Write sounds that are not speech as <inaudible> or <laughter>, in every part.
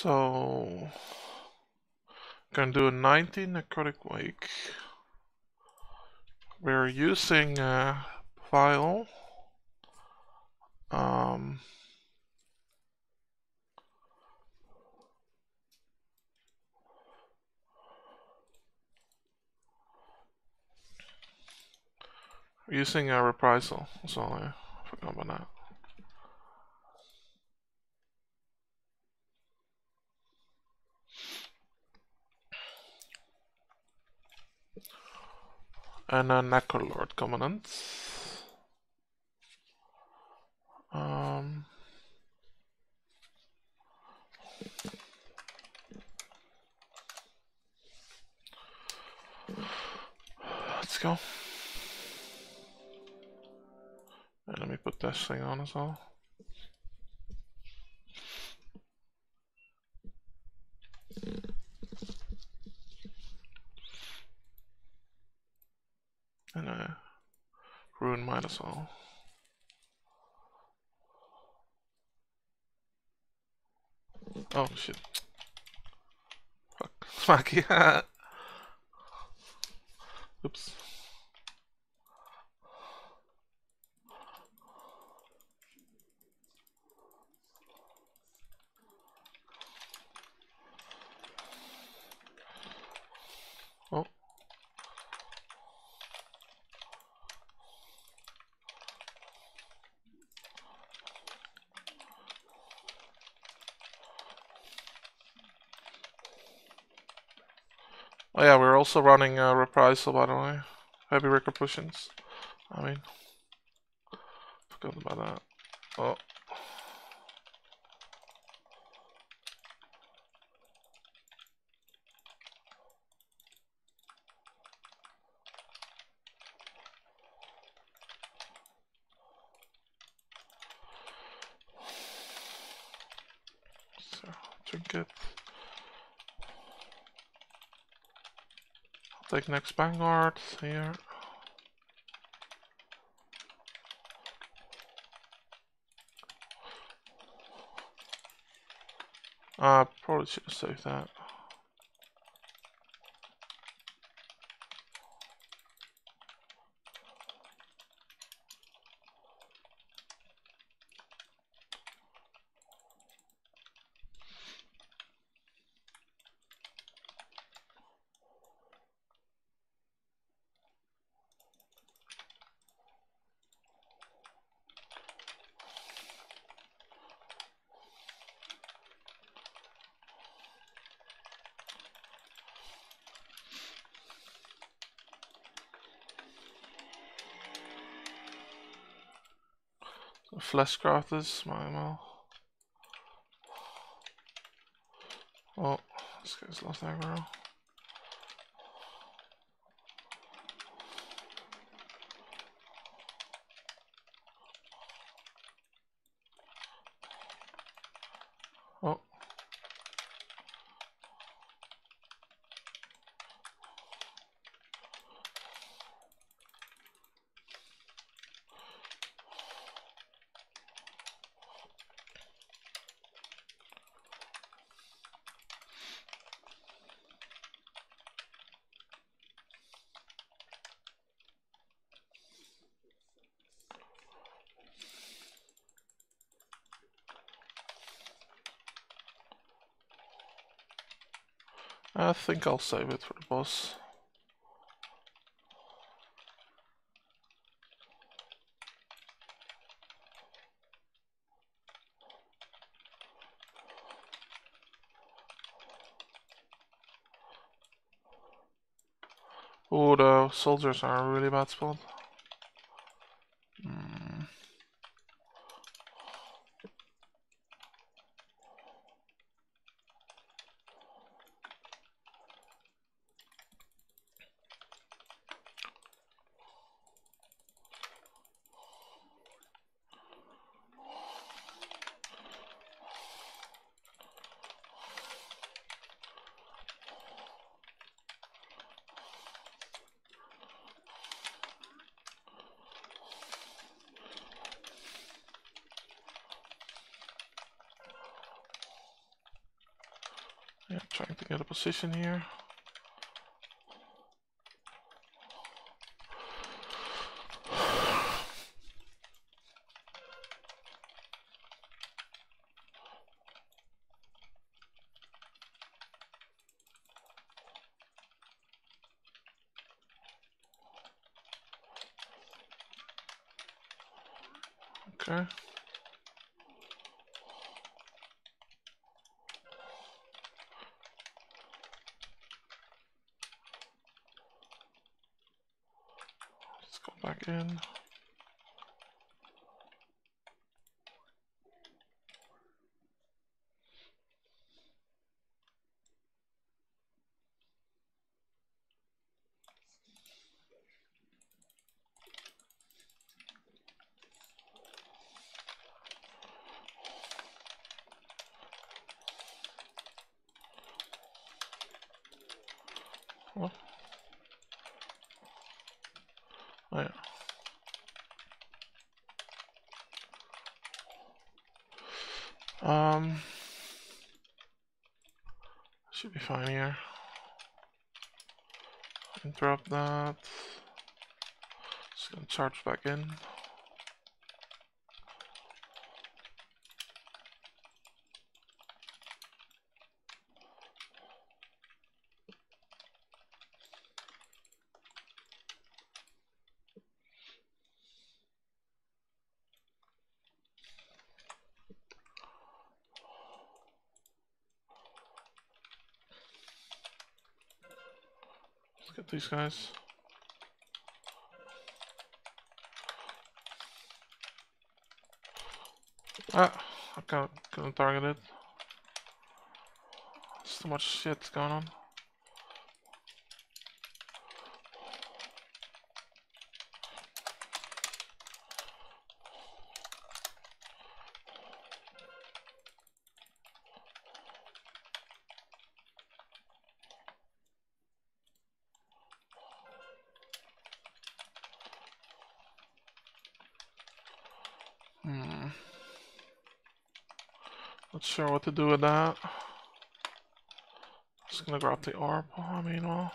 So, gonna do a 90 necrotic wake. We're using a file. Um, using a reprisal, so I forgot about that. And a Necrolord Covenant. Um, let's go. And let me put this thing on as well. And a Ruin Might as well. Oh shit. Fuck. <laughs> Smacky. <laughs> Oops. Oh. Oh yeah, we're also running a reprisal by the way. Heavy repercussions. I mean, forgot about that. Oh. So, trinket. I'll take next vanguard here. I uh, probably should have saved that. Fleshcrafters, my mal. Oh, this guy's lost aggro. Oh. I think I'll save it for the boss. Oh, the soldiers are a really bad spot. Trying to get a position here. Okay. Let's go back in. Oh. Oh yeah. Um, should be fine here. Interrupt that. Charge back in. Let's get these guys. Ah, I can't, couldn't target it. There's too much shit going on. Hmm. Not sure what to do with that. Just gonna grab the orb. Oh, I mean, well.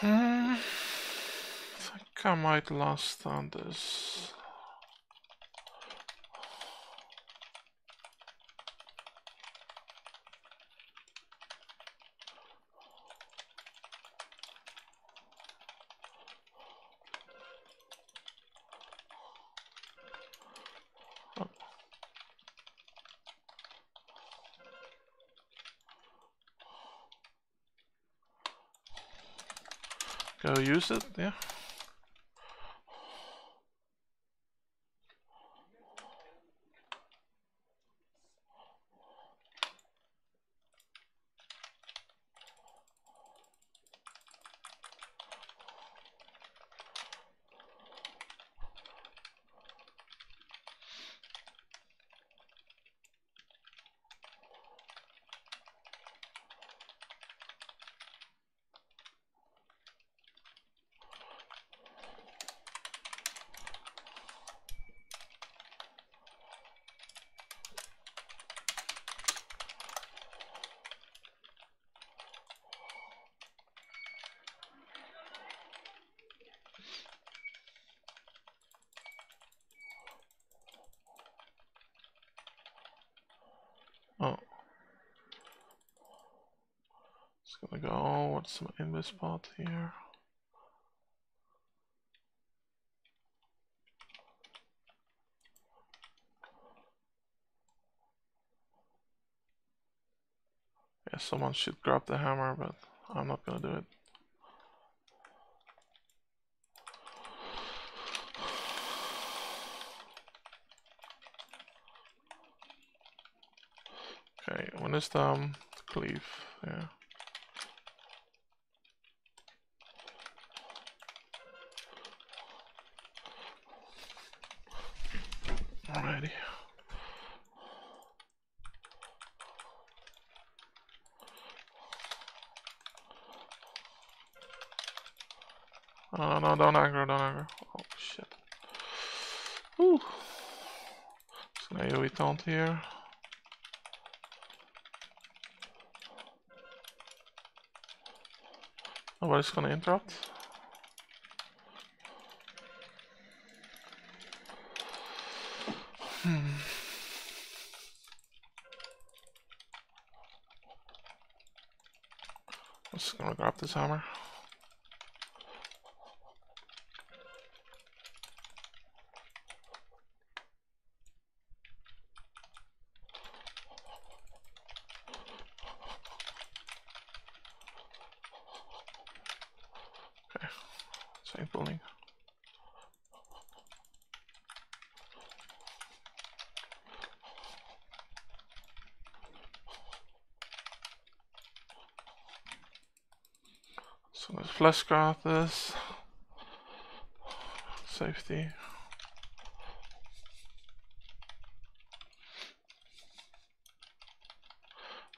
Hmm. I think I might last on this. Go use it, yeah. gonna go, oh, what's my this spot here? Yeah, someone should grab the hammer, but I'm not gonna do it. Okay, when is um cleave? Yeah. Don't aggro, don't aggro. Oh shit. Whew. Just gonna AoE taunt here. Nobody's gonna interrupt. Hmm. Just gonna grab this hammer. So let's fleshcraft this. Safety.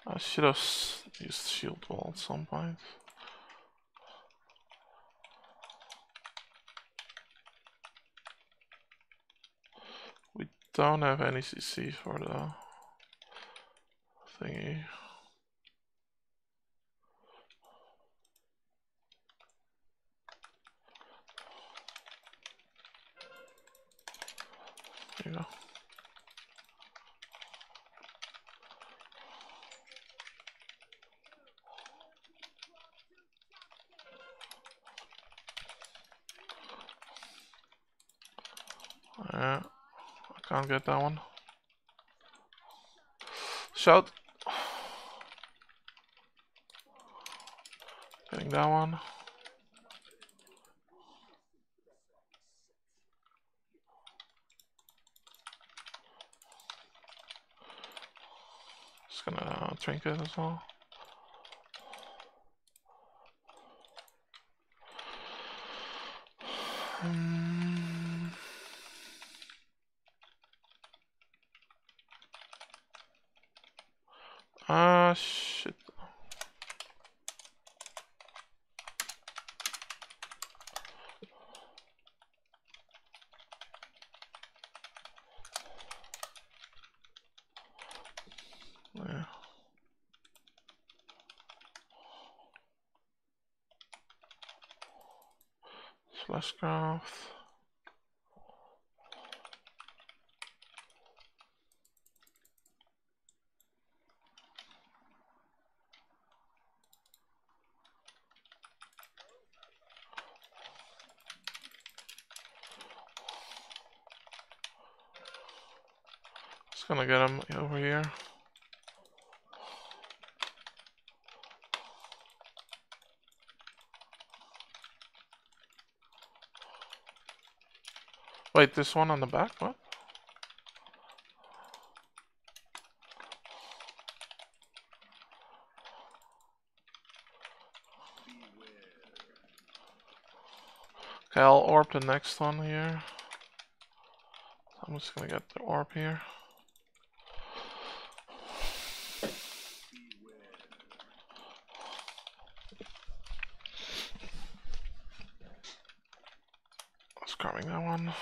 I should have used shield wall at some point. We don't have any CC for the thingy. There you go. Yeah, I can't get that one. Shout. Getting that one. Just gonna uh, trinket as well. Hmm. Ah, shit. Yeah. Fleshcraft. Just gonna get him over here. Wait, this one on the back? What? Okay, I'll orb the next one here. I'm just gonna get the orb here. Let's carving that one.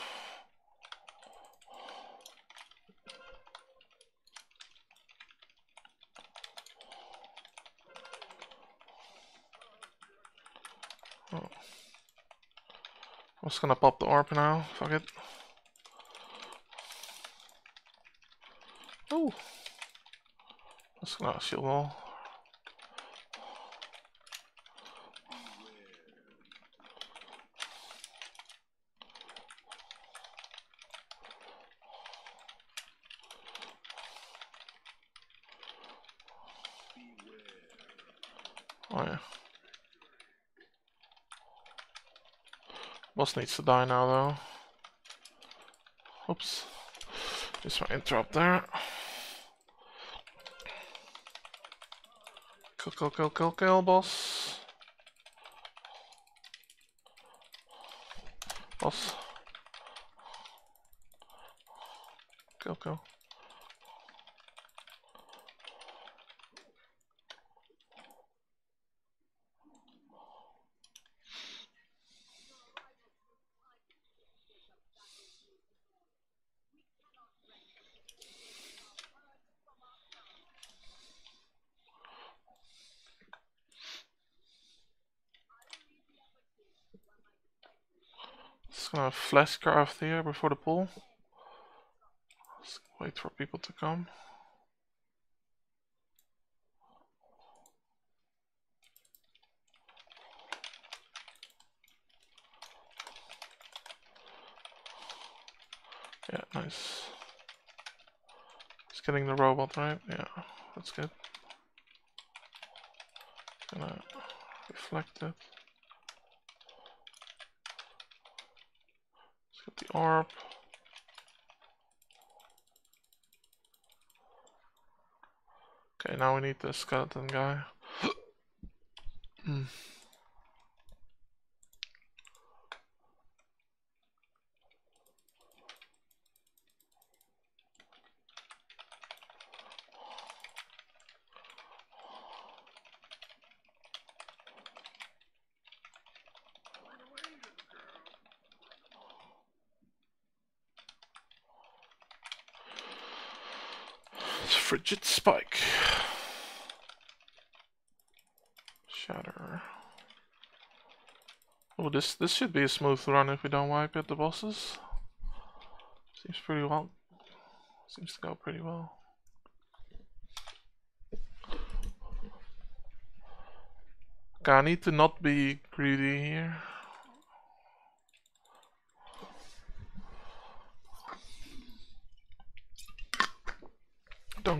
Oh. I'm just gonna pop the orb now. Fuck it. Oh. That's gonna shield wall. Boss needs to die now though. Oops. Just my interrupt there. Kill, kill, kill, kill, kill, boss. Gonna fleshcraft here before the pool. Just wait for people to come. Yeah, nice. Just getting the robot right. Yeah, that's good. Gonna reflect it. Let's get the Okay, now we need the skeleton guy. <clears throat> Hmm. Frigid spike. Shatter. Oh, this this should be a smooth run if we don't wipe at the bosses. Seems pretty well. Seems to go pretty well. Okay, I need to not be greedy here.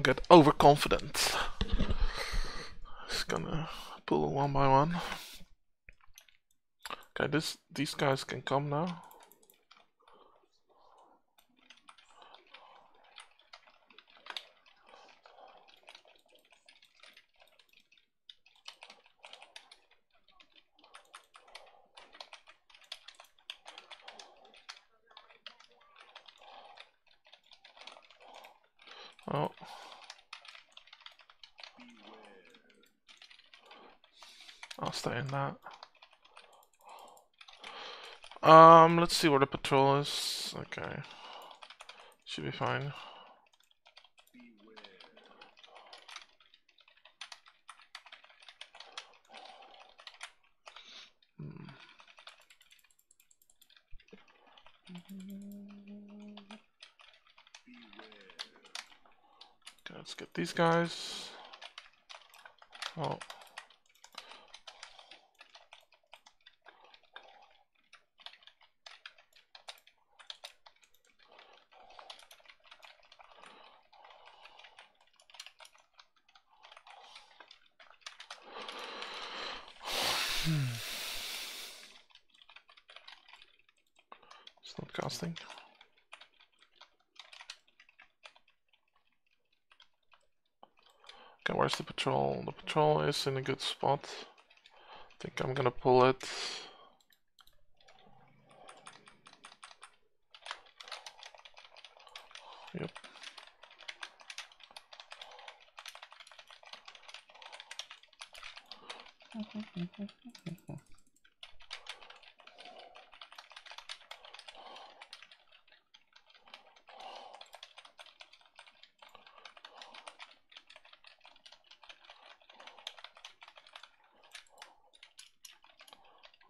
Don't get overconfident. Just gonna pull one by one. Okay, this these guys can come now. I'll stay in that. Um, let's see where the patrol is. Okay. Should be fine. Hmm. Okay, let's get these guys. Oh. It's not casting. Okay, where's the patrol? The patrol is in a good spot. I think I'm gonna pull it. Yep. <laughs>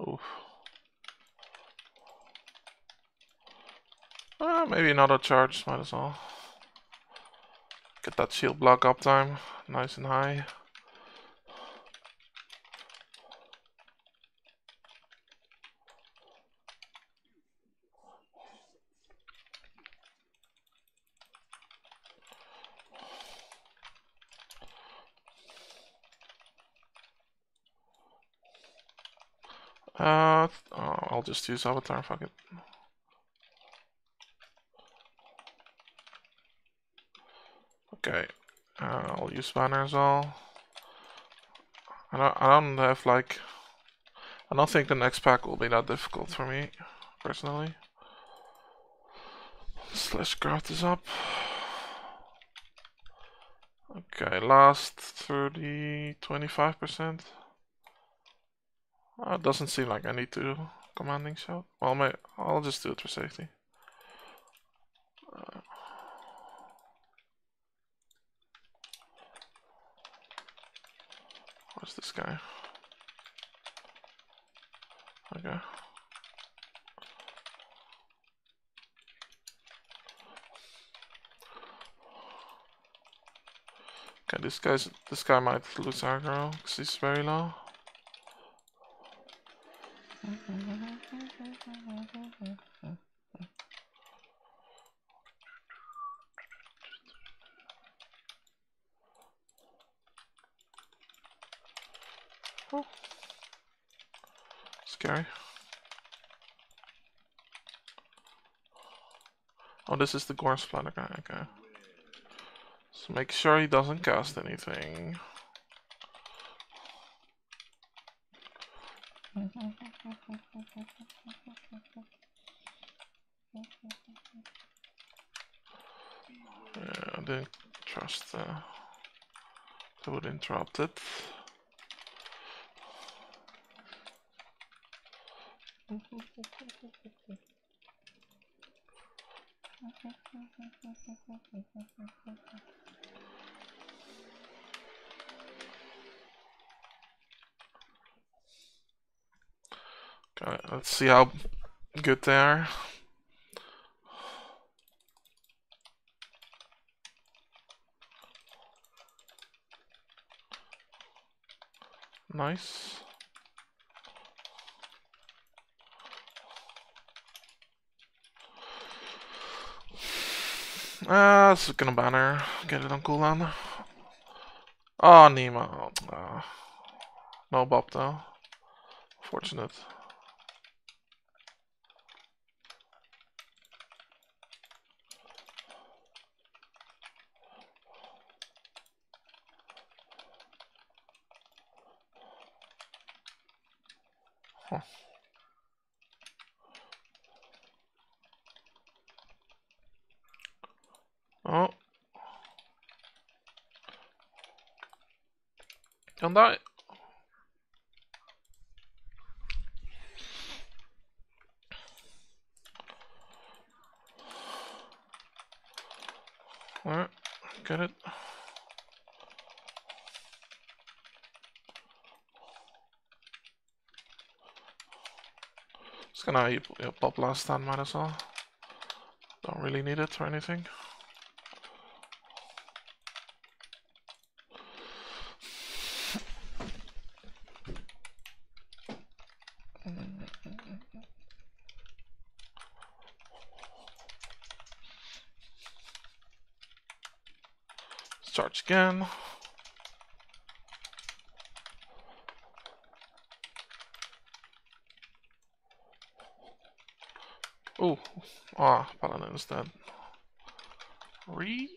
Oof. Uh, another charge, might as well. Get that shield block up time, nice and high. Uh, oh, I'll just use Avatar, fuck it. Okay, uh, I'll use well. I don't, I don't have like I don't think the next pack will be that difficult for me personally. Let's grab this up. Okay, last 30, 25%. Uh, it doesn't seem like I need to commanding shot. Well, may, I'll just do it for safety. Uh, what's this guy? Okay. Okay, this guy's this guy might lose aggro because he's very low. <laughs> Oh. Scary. Oh, this is the Gore Splatter guy, okay. So make sure he doesn't cast anything. Yeah, I didn't trust uh, that would interrupt it. Okay, let's see how good they are. Nice. Ah, it's gonna banner. Get it on cooldown. Oh, Nemo. Uh, no Bob though. Fortunate. Huh. Oh. Alright, get it. Just gonna uh, pop last time, might as well. Don't really need it or anything. Charge again. Oh, ah, Paladin is dead. Re.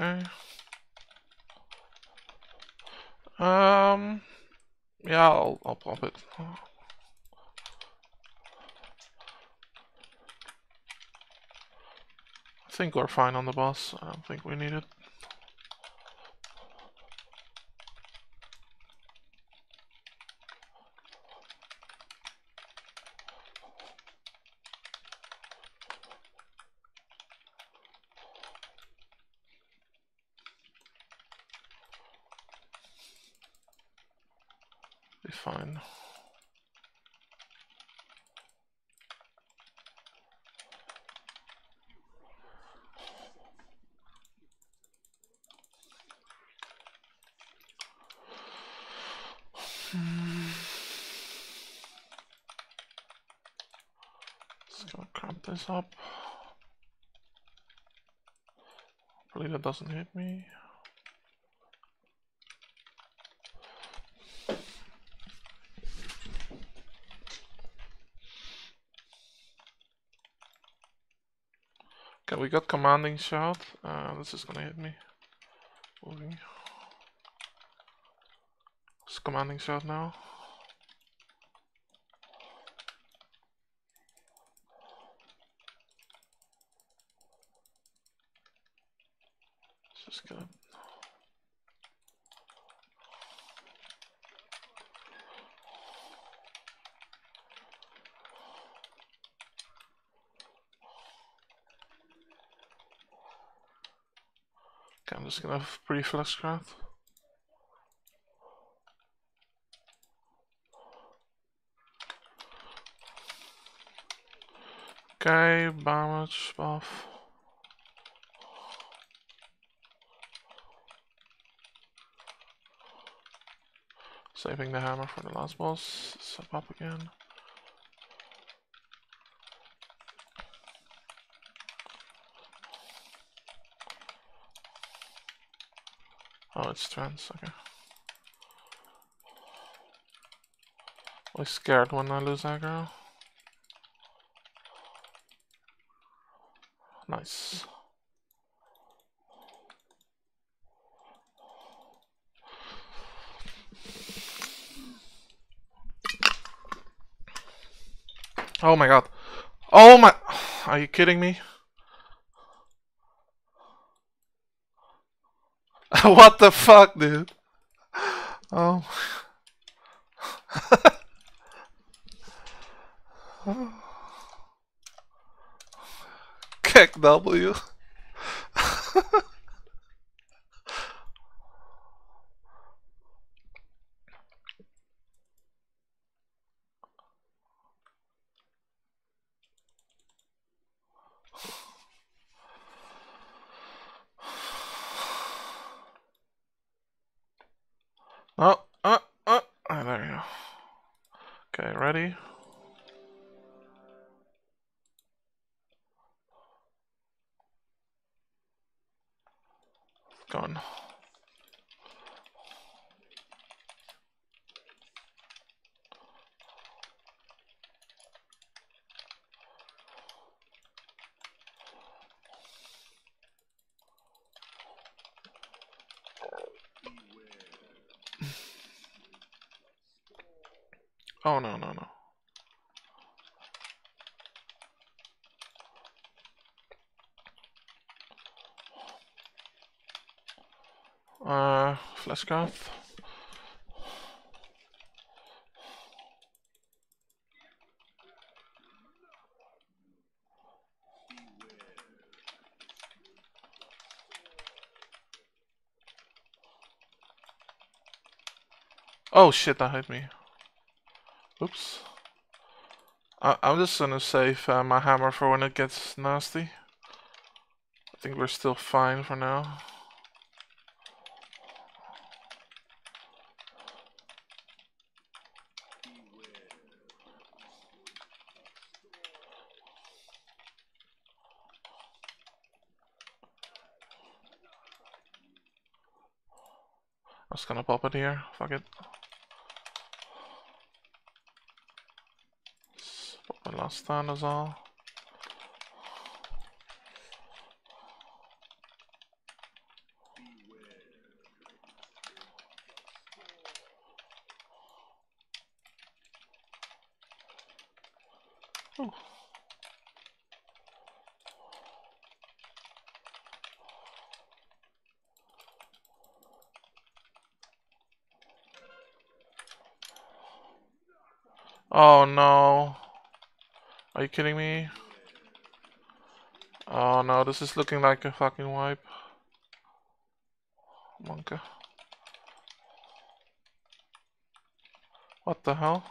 Okay. Um. Yeah, I'll I'll pop it. I think we're fine on the boss. I don't think we need it. Be fine. Just gonna cramp this up. Hopefully that doesn't hit me. Okay, we got commanding shot. Uh, this is gonna hit me. Moving. It's commanding shot now. Just. Okay, I'm just gonna have pretty fleshcraft. Okay, damage buff. Saving the hammer for the last boss. Step up again. Oh, it's trans, okay. Always scared when I lose aggro. Nice. Oh my god. Oh my... <sighs> Are you kidding me? <laughs> what the fuck, dude? Oh. <laughs> Kick W. <laughs> Oh, oh, oh, oh, there you go. Okay, ready? Gone. Oh no no no. Uh, fleshcraft. Oh shit, that hit me. Oops. I I'm just gonna save uh, my hammer for when it gets nasty. I think we're still fine for now. I'm just gonna pop it here. Fuck it. Just pop my last stand as all. Ooh. Oh no. Are you kidding me? Oh no, this is looking like a fucking wipe. Monka. What the hell?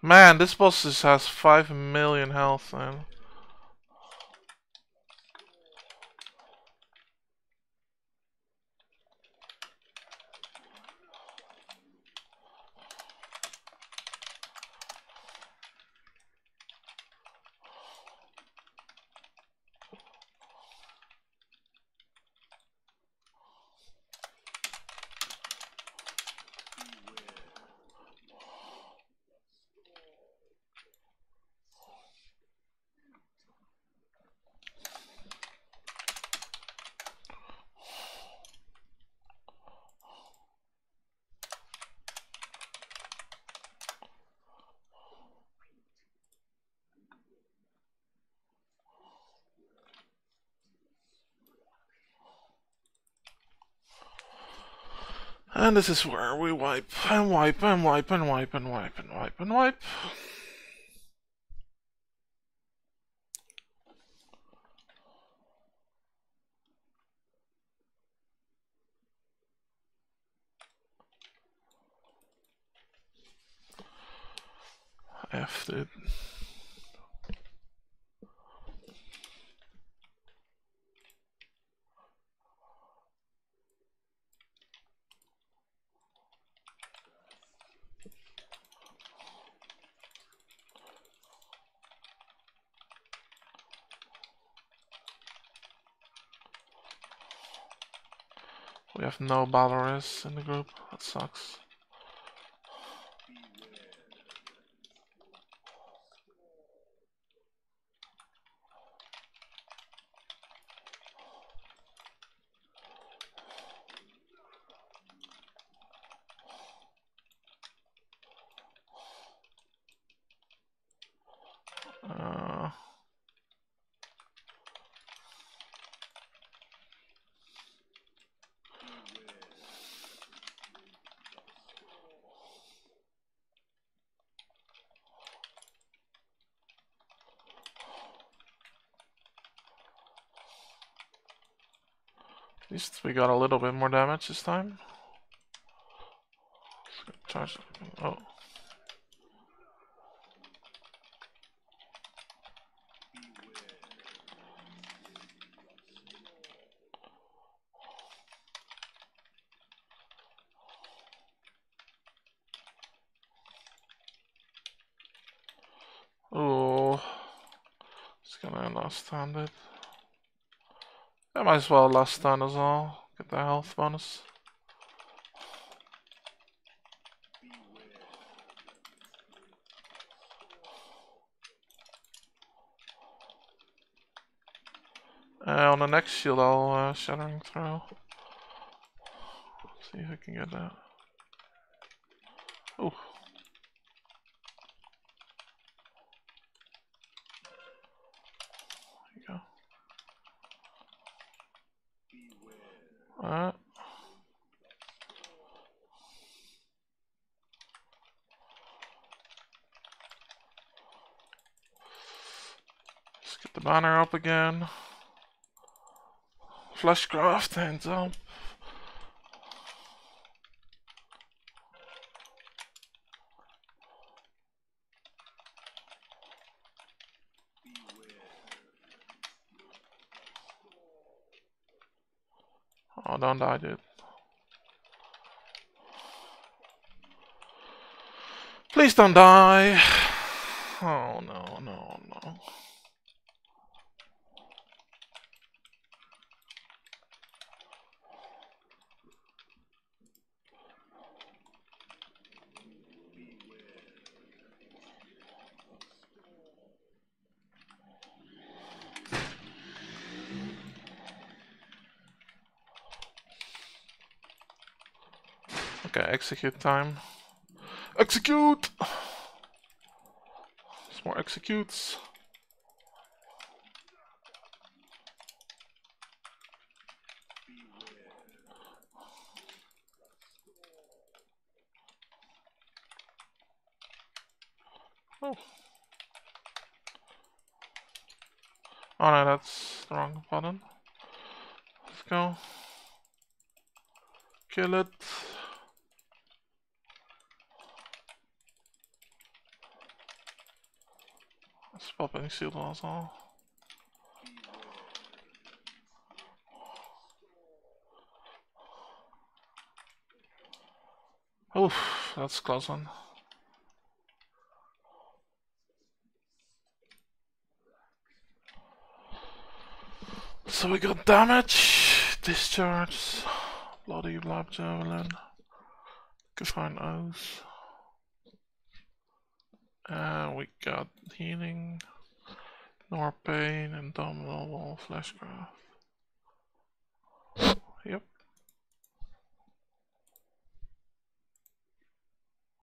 Man, this boss has 5 million health, man. And this is where we wipe and wipe and wipe and wipe and wipe and wipe and wipe. F it. No Balorus in the group. That sucks. At least we got a little bit more damage this time. Charge. Oh. Oh, it's gonna last stand it. I might as well last stand as well. Get the health bonus. Uh, on the next shield, I'll uh, shattering throw. See if I can get that. Oh. There you go. Alright. Let's get the banner up again. Fleshcraft, hands up. Oh, don't die, dude. Please don't die. <sighs> Oh, no, no, no. Okay, execute time. Execute! Some more executes. Oh. Oh no, that's the wrong button. Let's go. Kill it. Swapping shield as well. Oof, that's close one. So we got damage, discharge, bloody blab javelin, find O's. And we got healing, nor pain, and dominable fleshcraft. Yep.